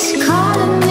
She's calling me.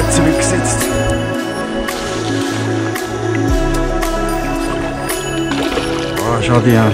Bergen zurückgesetzt. Oh, schade, ja.